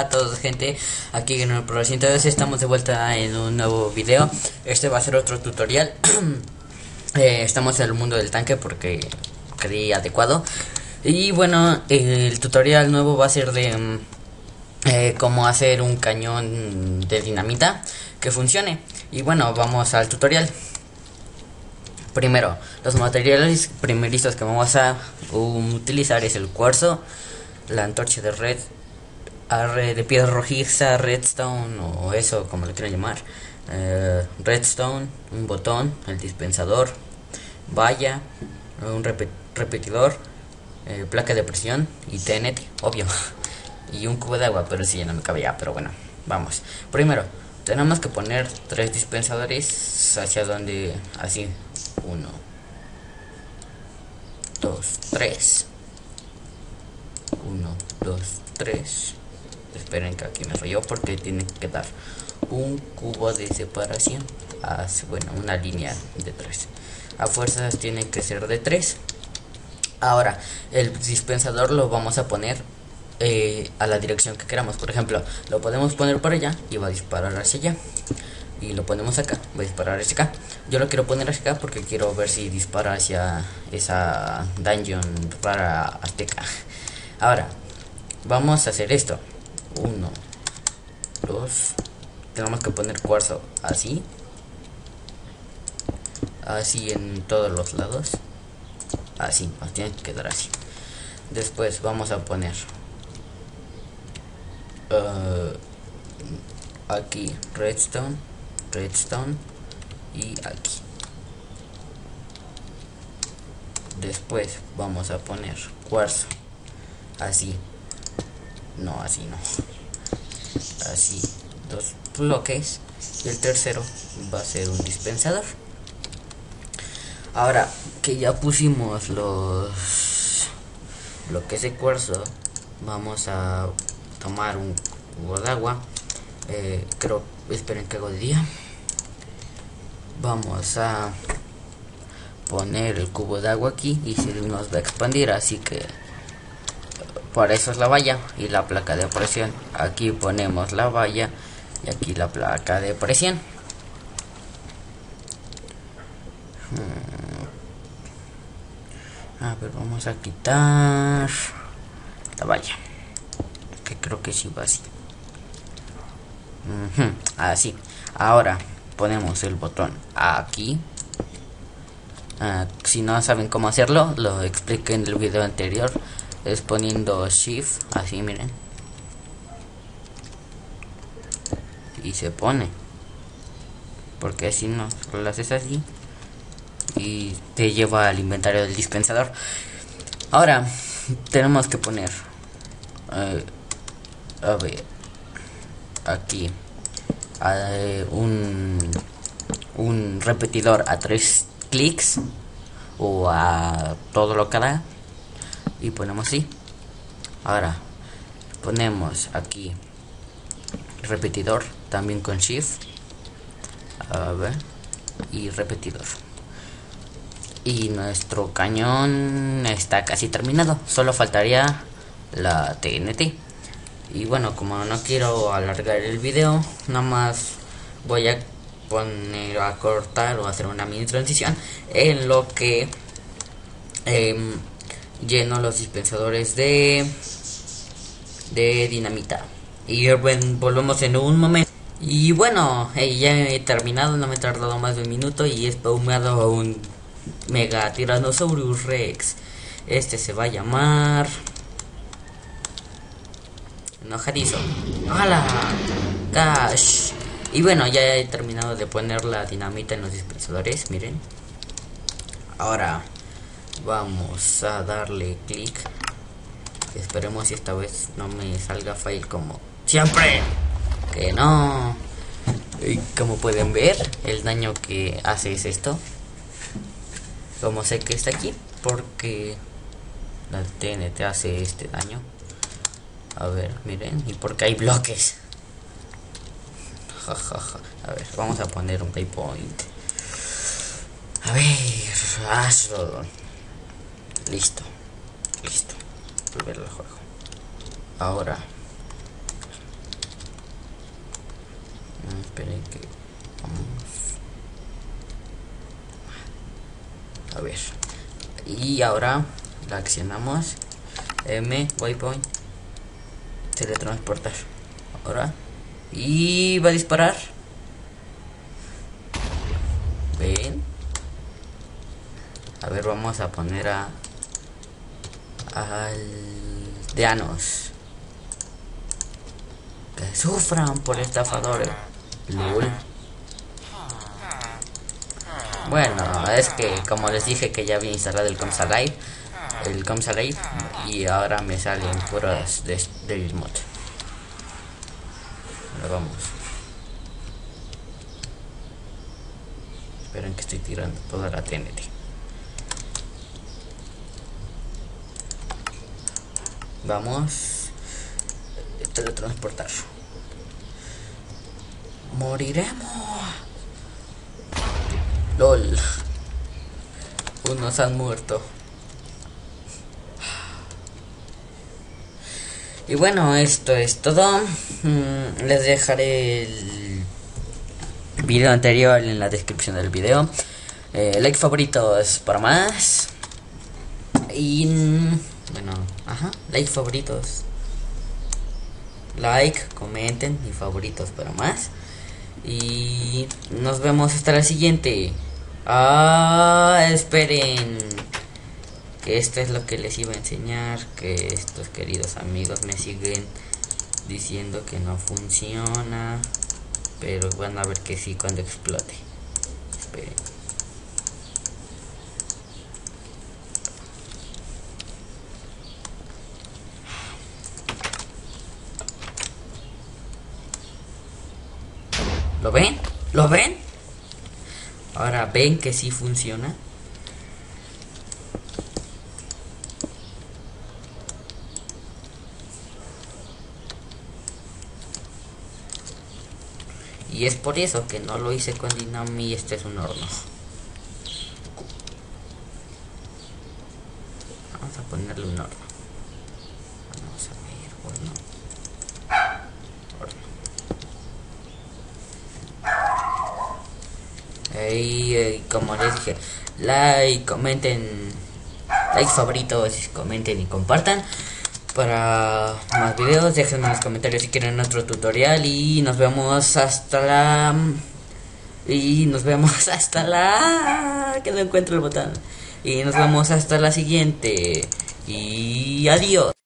Hola a todos gente, aquí en el Pro entonces estamos de vuelta en un nuevo video. Este va a ser otro tutorial. Eh, Estamos en el mundo del tanque porque creí adecuado. Y bueno, el tutorial nuevo va a ser de mm, eh, cómo hacer un cañón de dinamita que funcione. Y bueno, vamos al tutorial. Primero, los materiales primerizos que vamos a utilizar es el cuarzo, la antorcha de red, de piedra rojiza, redstone o eso como le quieran llamar, eh, redstone, un botón, el dispensador, valla, un repetidor, eh, placa de presión y TNT, obvio, y un cubo de agua, pero si ya no me cabía, pero bueno, vamos. Primero, tenemos que poner tres dispensadores hacia donde, así, uno, dos, tres, uno, dos, tres. Esperen que aquí me falló porque tiene que dar un cubo de separación. Hacia, bueno, una línea de tres. A fuerzas tiene que ser de tres. Ahora, el dispensador lo vamos a poner eh, a la dirección que queramos. Por ejemplo, lo podemos poner por allá y va a disparar hacia allá. Y lo ponemos acá, va a disparar hacia acá. Yo lo quiero poner hacia acá porque quiero ver si dispara hacia esa dungeon para Azteca. Ahora, vamos a hacer esto. Uno, dos. Tenemos que poner cuarzo así. Así en todos los lados. Así, nos tiene que quedar así. Después vamos a poner uh, aquí redstone, redstone y aquí. Después vamos a poner cuarzo así no así no. Así dos bloques. Y el tercero va a ser un dispensador. Ahora que ya pusimos los bloques de cuarzo vamos a tomar un cubo de agua. Eh, creo esperen que hago de día. Vamos a poner el cubo de agua aquí y se nos va a expandir así que por eso es la valla y la placa de presión. Aquí ponemos la valla y aquí la placa de presión. Hmm. a ver vamos a quitar la valla que creo que sí va así. Así. Ahora ponemos el botón aquí. Ah, si no saben cómo hacerlo lo expliqué en el video anterior es poniendo shift así miren. Y se pone. Porque si no lo haces así. Y te lleva al inventario del dispensador. Ahora tenemos que poner eh, a ver aquí eh, un un repetidor a tres clics o a todo lo que da y ponemos así ahora ponemos aquí repetidor también con shift a ver y repetidor. Y nuestro cañón está casi terminado solo faltaría la TNT y bueno como no quiero alargar el video nada más voy a poner a cortar o hacer una mini transición en lo que eh, lleno los dispensadores de de dinamita. Y volvemos en un momento. Y bueno ya he terminado no me he tardado más de un minuto y he spawnado a un mega Tyrannosaurus rex. Este se va a llamar enojadizo. ¡Hala! Cash y bueno ya he terminado de poner la dinamita en los dispensadores miren. Ahora vamos a darle clic. Esperemos si esta vez no me salga fail como siempre. Que no. Y como pueden ver el daño que hace es esto. Como sé que está aquí porque la TNT hace este daño. A ver miren y porque hay bloques. A ver vamos a poner un waypoint. A ver hazlo Listo. Listo. Volver al juego. Ahora. Esperen que vamos. A ver. Y ahora la accionamos. M, waypoint. Teletransportar. Ahora. Y va a disparar. Ven. A ver, vamos a poner a aldeanos que sufran por estafadores LOL bueno, es que como les dije que ya había instalado el Comsalive, el Comsalive y ahora me salen puras de, de mod. Ahora vamos. Esperen que estoy tirando toda la TNT. Vamos. Teletransportar. Moriremos. LOL. Unos han muerto. Y bueno, esto es todo. Mm, les dejaré el video anterior en la descripción del video. Eh, like favoritos para más. Y ajá, like favoritos. Like, comenten y favoritos para más. Y nos vemos hasta la siguiente. Ah, esperen. Que esto es lo que les iba a enseñar. Que estos queridos amigos me siguen diciendo que no funciona. Pero van a ver que sí cuando explote. Esperen. ¿Lo ven? ¿Lo ven? Ahora ven que sí funciona. Y es por eso que no lo hice con Dynami y este es un horno. Vamos a ponerle un horno. Vamos a ver, horno. Y eh, como les dije, like, comenten, like favoritos, comenten y compartan. Para más videos, déjenme en los comentarios si quieren otro tutorial y nos vemos hasta la... Y nos vemos hasta la... Que no encuentro el botón. Y nos vemos hasta la siguiente. Y adiós.